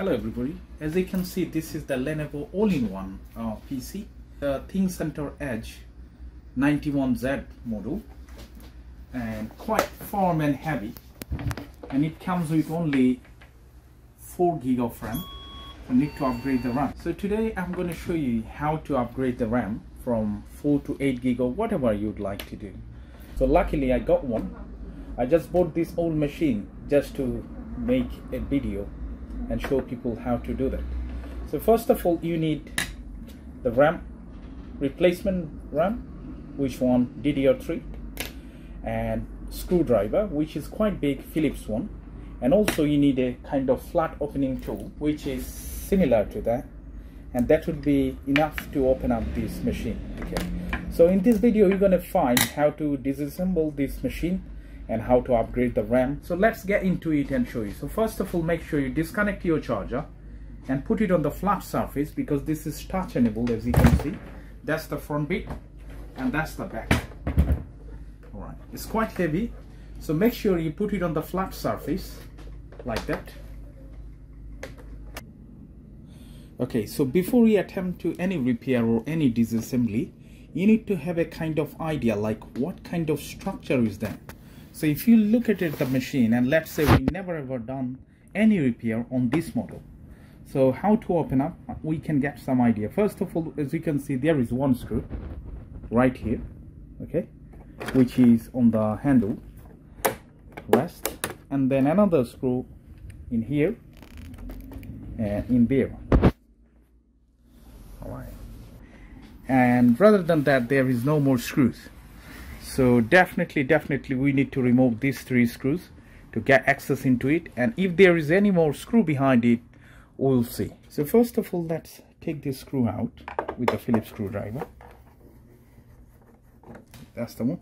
Hello everybody. As you can see, this is the Lenovo all-in-one uh, PC, the ThinkCentre Edge 91Z model, and quite firm and heavy. And it comes with only 4 gig of RAM. I need to upgrade the RAM. So today I'm going to show you how to upgrade the RAM from 4 to 8 gig or whatever you'd like to do. So luckily I got one. I just bought this old machine just to make a video and show people how to do that. So first of all, you need the RAM, replacement RAM, which one DDR3, and screwdriver, which is quite big, Phillips one, and also you need a kind of flat opening tool, which is similar to that, and that would be enough to open up this machine. Okay. So in this video, you're gonna find how to disassemble this machine and how to upgrade the RAM. So let's get into it and show you. So first of all, make sure you disconnect your charger and put it on the flat surface because this is touch as you can see. That's the front bit and that's the back. All right, it's quite heavy. So make sure you put it on the flat surface like that. Okay, so before you attempt to any repair or any disassembly, you need to have a kind of idea like what kind of structure is that so if you look at it, the machine and let's say we never ever done any repair on this model. So how to open up, we can get some idea. First of all, as you can see, there is one screw right here, okay, which is on the handle rest, and then another screw in here and in there. All right. And rather than that, there is no more screws so definitely definitely we need to remove these three screws to get access into it. And if there is any more screw behind it we'll see. So first of all let's take this screw out with the Phillips screwdriver. That's the one.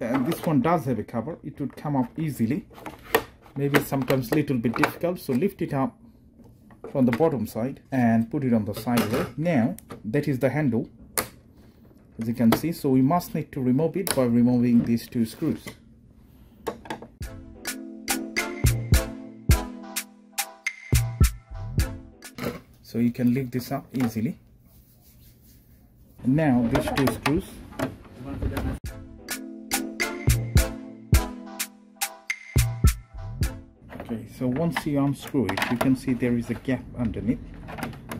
And this one does have a cover. It would come up easily. Maybe sometimes little bit difficult. So lift it up from the bottom side and put it on the side there. Now that is the handle as you can see. So we must need to remove it by removing these two screws. So you can lift this up easily. Now these two screws. Okay so once you unscrew it you can see there is a gap underneath.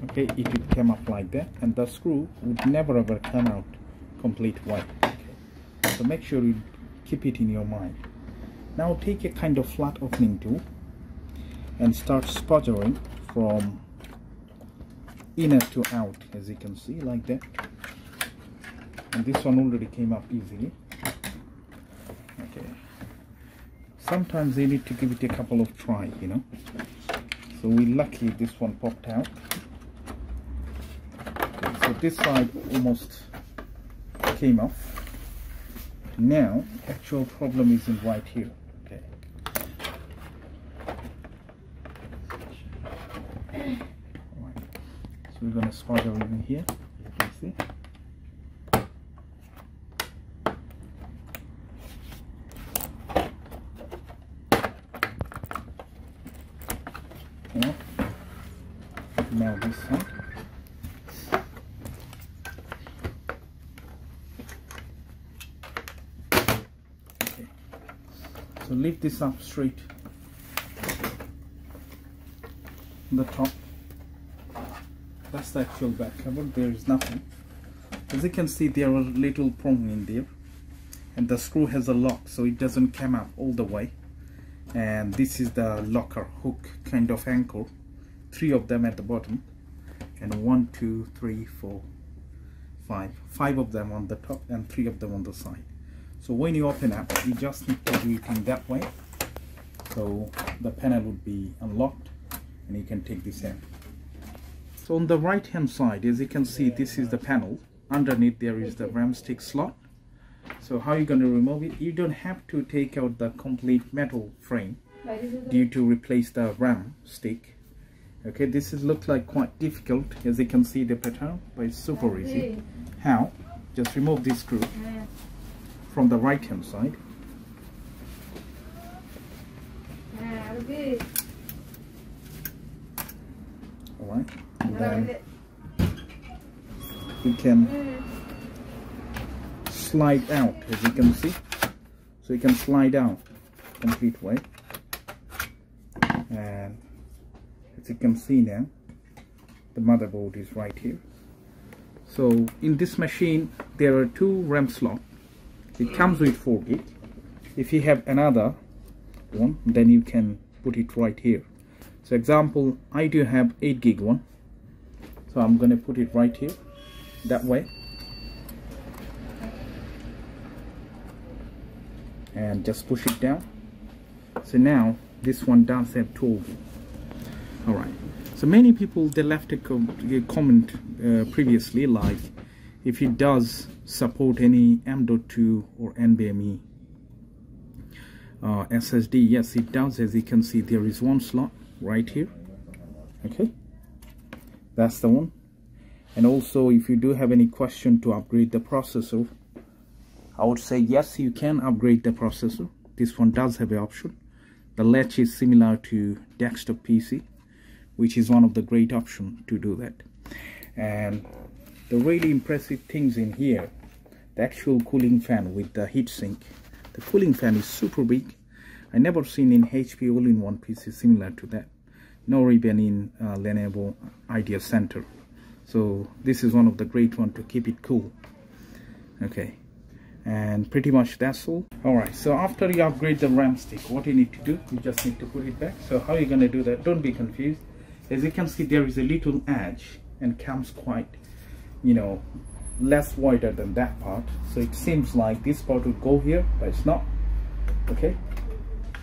Okay it would come up like that and the screw would never ever come out complete white. Okay. so make sure you keep it in your mind. Now take a kind of flat opening tool and start sputtering from inner to out as you can see like that. And this one already came up easily. Okay. Sometimes you need to give it a couple of try you know. So we lucky this one popped out. Okay, so this side almost came off now actual problem is in right here okay right. so we're going to spot over here you can see yeah. now this side so lift this up straight. The top. That's the actual back cover. There is nothing. As you can see there are little prong in there. And the screw has a lock so it doesn't come up all the way. And this is the locker hook kind of anchor. Three of them at the bottom. And one two three four five. Five of them on the top and three of them on the side so when you open up you just need to do it in that way. So the panel would be unlocked and you can take this in so on the right hand side as you can see this is the panel. Underneath there is the RAM stick slot. So how are you going to remove it? You don't have to take out the complete metal frame due to replace the RAM stick. Okay this is look like quite difficult as you can see the pattern but it's super easy. How? Just remove this screw from the right hand side right. And then we can slide out as you can see. So you can slide out complete way. And as you can see now the motherboard is right here. So in this machine there are two RAM slots it comes with 4 gig if you have another one then you can put it right here. So example I do have 8 gig one. So I'm gonna put it right here that way. And just push it down. So now this one does have 12 all right. So many people they left a, comment uh, previously like if it does support any M.2 or NVMe uh, SSD yes it does. As you can see there is one slot right here. Okay. That's the one. And also if you do have any question to upgrade the processor I would say yes you can upgrade the processor. This one does have an option. The latch is similar to desktop PC which is one of the great option to do that. And the really impressive things in here the actual cooling fan with the heatsink. The cooling fan is super big. I never seen in HP all-in-one PC similar to that. Nor even in uh, Lenovo IdeaCentre. So this is one of the great one to keep it cool. Okay. And pretty much that's all. All right so after you upgrade the ram stick what you need to do you just need to put it back. So how are you going to do that? Don't be confused. As you can see there is a little edge and comes quite you know less wider than that part. So it seems like this part would go here but it's not. Okay?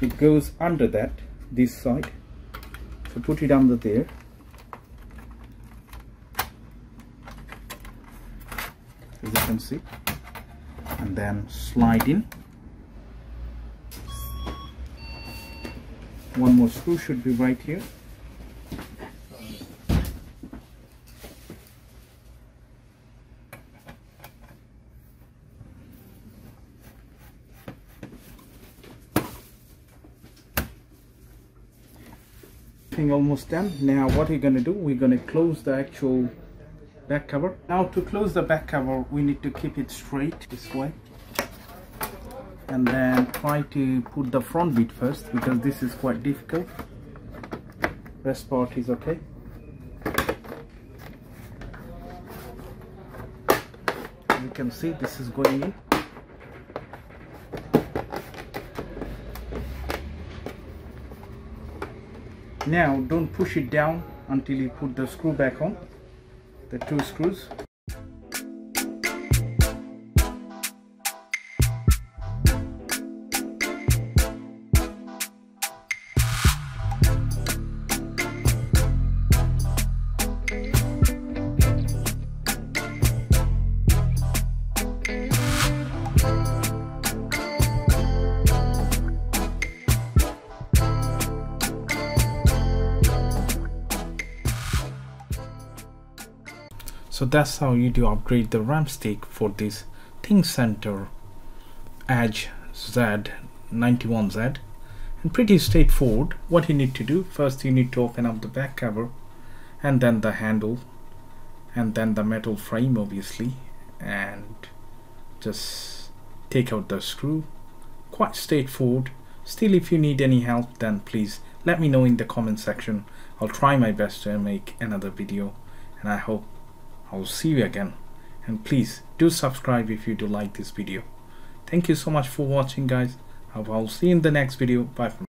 It goes under that this side. So put it under there. As you can see. And then slide in. One more screw should be right here thing almost done. Now what we're to do we're to close the actual back cover. Now to close the back cover we need to keep it straight this way. And then try to put the front bit first because this is quite difficult. Rest part is okay. You can see this is going in now don't push it down until you put the screw back on the two screws so that's how you do upgrade the RAM stick for this ThinkCentre Edge Z91Z and pretty straightforward. What you need to do first you need to open up the back cover and then the handle and then the metal frame obviously. And just take out the screw. Quite straightforward. Still if you need any help then please let me know in the comment section. I'll try my best to make another video. And I hope I'll see you again. And please do subscribe if you do like this video. Thank you so much for watching guys. I'll see you in the next video. Bye